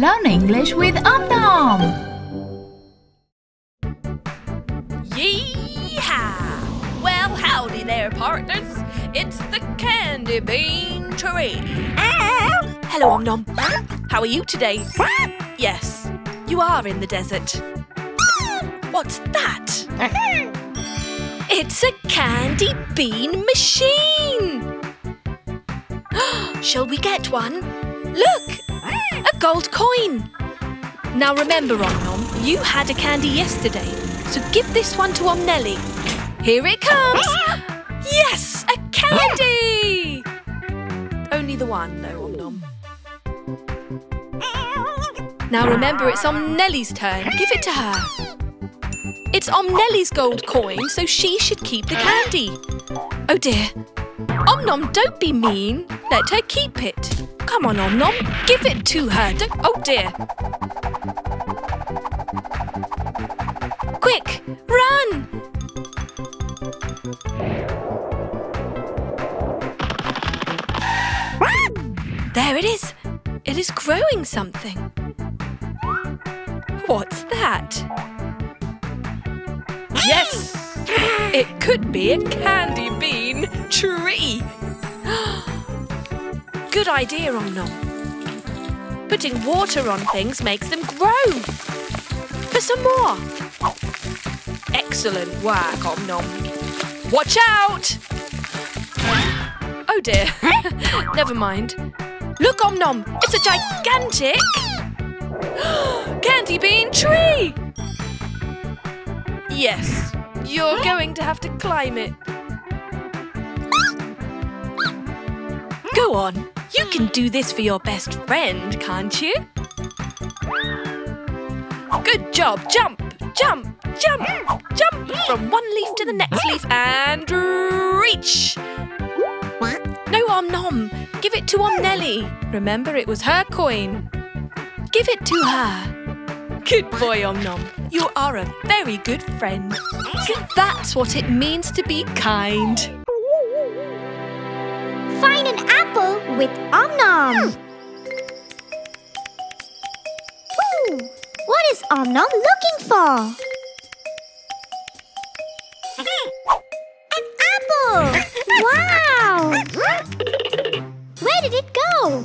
Learn English with Om Nom. Yeehaw! Well, howdy there, partners. It's the Candy Bean Tree. Hello, Om Nom. How are you today? Yes, you are in the desert. What's that? It's a candy bean machine. Shall we get one? Look, a gold coin. Now remember, Om Nom, you had a candy yesterday, so give this one to Om Nelle. Here it comes. Yes, a candy. Only the one, though, Om Nom. Now remember, it's Om Nelle's turn. Give it to her. It's Om Nelle's gold coin, so she should keep the candy. Oh dear. Om Nom, don't be mean. Let her keep it. Come on, Om Nom. Give it to her. Don't... Oh dear. Quick, run! There it is. It is growing something. What's that? Yes! It could be a candy bean tree. Good idea, Om Nom. Putting water on things makes them grow. For some more. Excellent work, Om Nom. Watch out! Oh dear. Never mind. Look, Om Nom, it's a gigantic candy bean tree! Yes, you're going to have to climb it. Go on, you can do this for your best friend, can't you? Good job, jump, jump, jump, jump from one leaf to the next leaf and reach. No, Om Nom, give it to Om Nelle. Remember, it was her coin. Give it to her. Good boy, Om Nom. You are a very good friend. So that's what it means to be kind. With Om Nom. Hmm. Ooh, what is Om Nom looking for? An apple! Wow! Where did it go?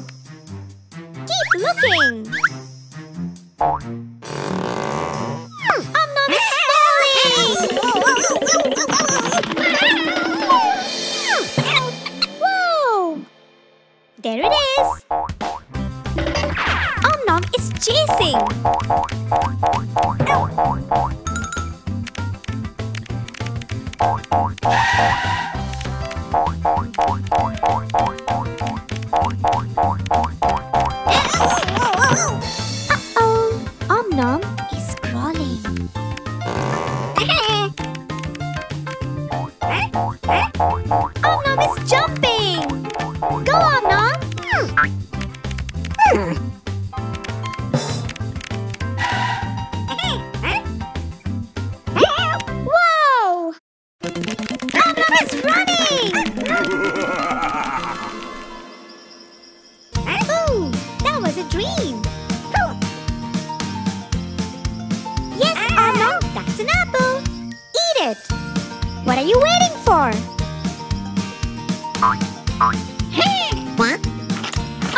Keep looking. Chasing. That was a dream. Yes, ah. Anna, that's an apple. Eat it. What are you waiting for? What?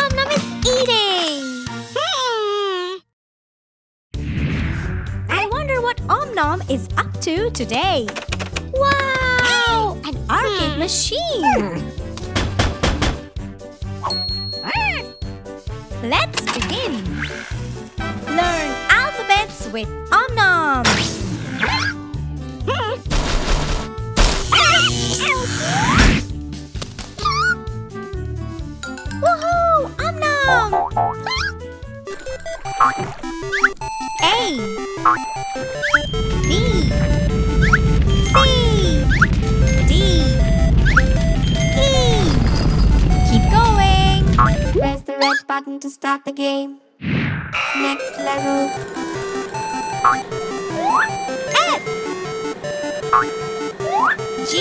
Om is eating. Hmm. I wonder what Om Nom is up to today. Wow! An arcade hmm. machine. Hmm. Let's begin. Learn alphabets with Om Nom. Woohoo! Om Nom. A B red button to start the game. Next level. F G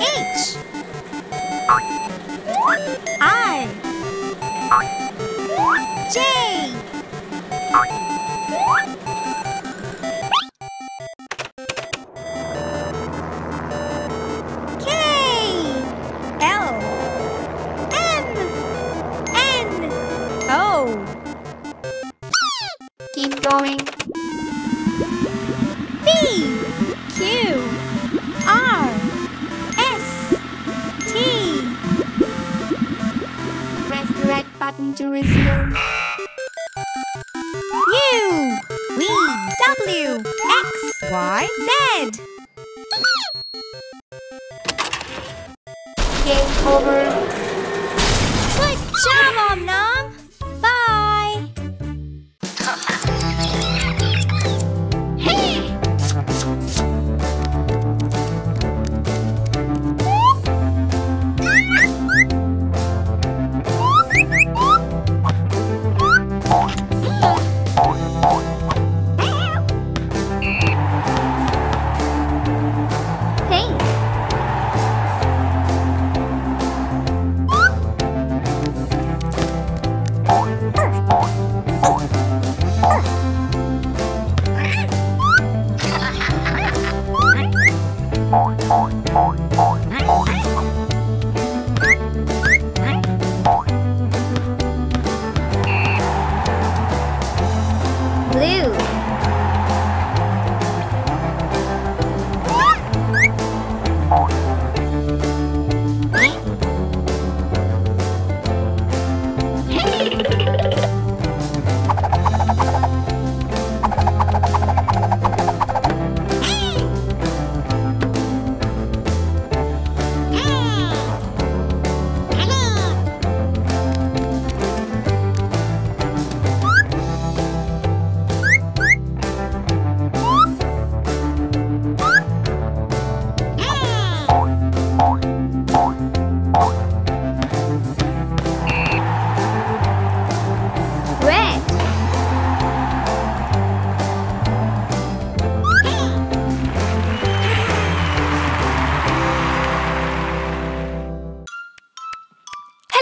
H I J. button to resume. U V W X Y Z. Game over.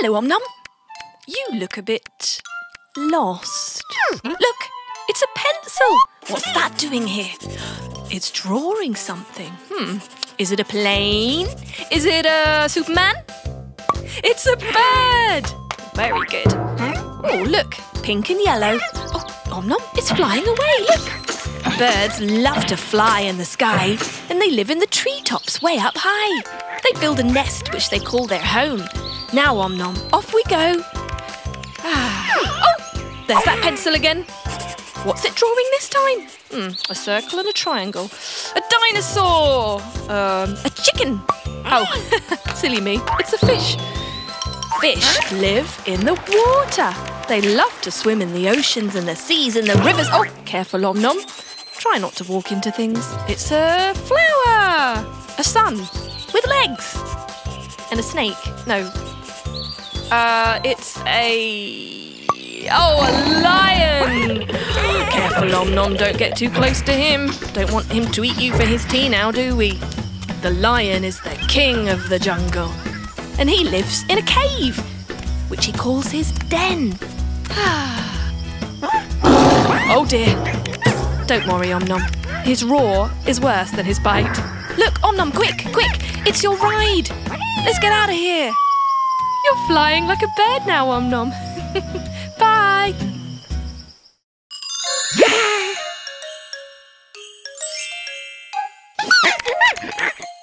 Hello, Om Nom. You look a bit lost. Look, it's a pencil. What's that doing here? It's drawing something. Hmm. Is it a plane? Is it a Superman? It's a bird. Very good. Oh, look, pink and yellow. Oh, Om Nom, it's flying away. Look. Birds love to fly in the sky, and they live in the treetops way up high. They build a nest which they call their home. Now, Om Nom, off we go. Ah. Oh, there's that pencil again. What's it drawing this time? Hmm, a circle and a triangle. A dinosaur. Um, a chicken. Oh, silly me. It's a fish. Fish live in the water. They love to swim in the oceans and the seas and the rivers. Oh, careful, Om Nom. Try not to walk into things. It's a flower. A sun with legs. And a snake. No. Uh, it's a. Oh, a lion! Careful, Om Nom, don't get too close to him. Don't want him to eat you for his tea now, do we? The lion is the king of the jungle. And he lives in a cave, which he calls his den. oh dear. Don't worry, Om Nom. His roar is worse than his bite. Look, Om Nom, quick, quick! It's your ride! Let's get out of here! You're flying like a bird now, Om Nom. Bye!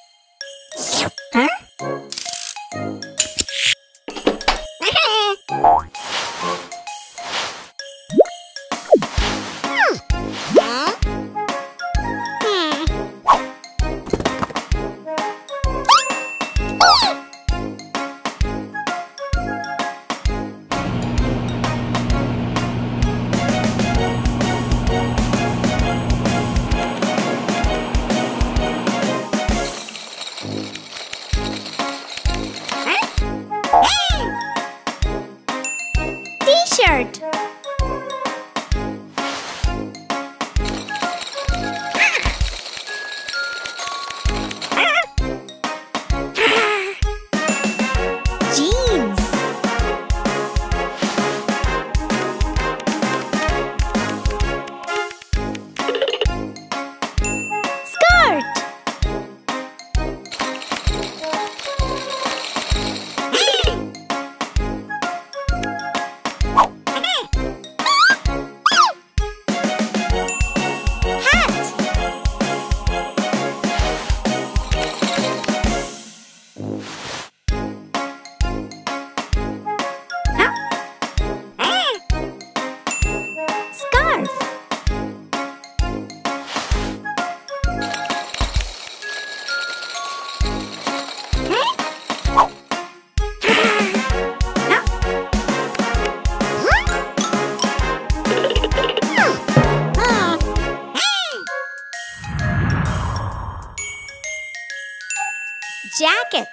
basket.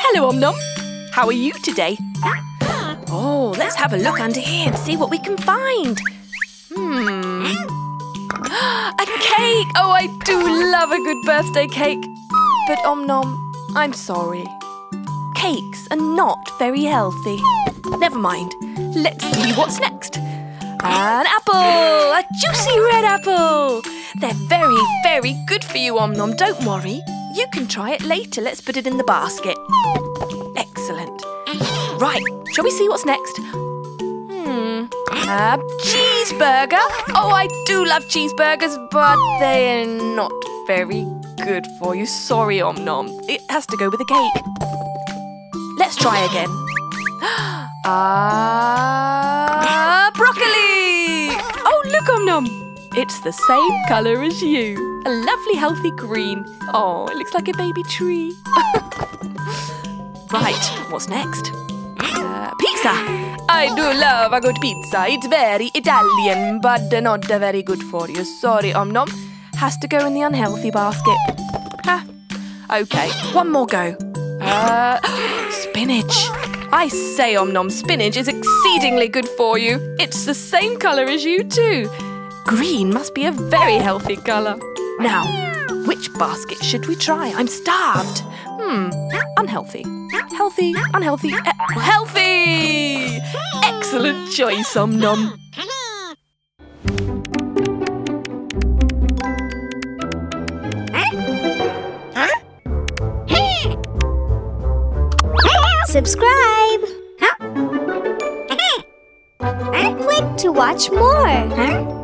Hello, Om. How are you today? Have a look under here and see what we can find. Hmm. A cake! Oh, I do love a good birthday cake. But Om Nom, I'm sorry. Cakes are not very healthy. Never mind. Let's see what's next. An apple! A juicy red apple! They're very, very good for you, Om Nom. Don't worry. You can try it later. Let's put it in the basket. Excellent. Right, shall we see what's next? A cheeseburger. Oh, I do love cheeseburgers, but they're not very good for you. Sorry, Om Nom. It has to go with the cake. Let's try again. Ah, broccoli! Oh, look, Om Nom. It's the same colour as you. A lovely, healthy green. Oh, it looks like a baby tree. right, what's next? Uh, pizza! I do love a good pizza. It's very Italian, but not very good for you. Sorry, Om Nom. Has to go in the unhealthy basket. Ha. Okay, one more go. Uh, spinach. I say, Om Nom, spinach is exceedingly good for you. It's the same colour as you too. Green must be a very healthy colour. Now, which basket should we try? I'm starved. Hmm, unhealthy. Healthy, unhealthy, e- healthy! Excellent choice, Om Nom. Subscribe. Click to watch more.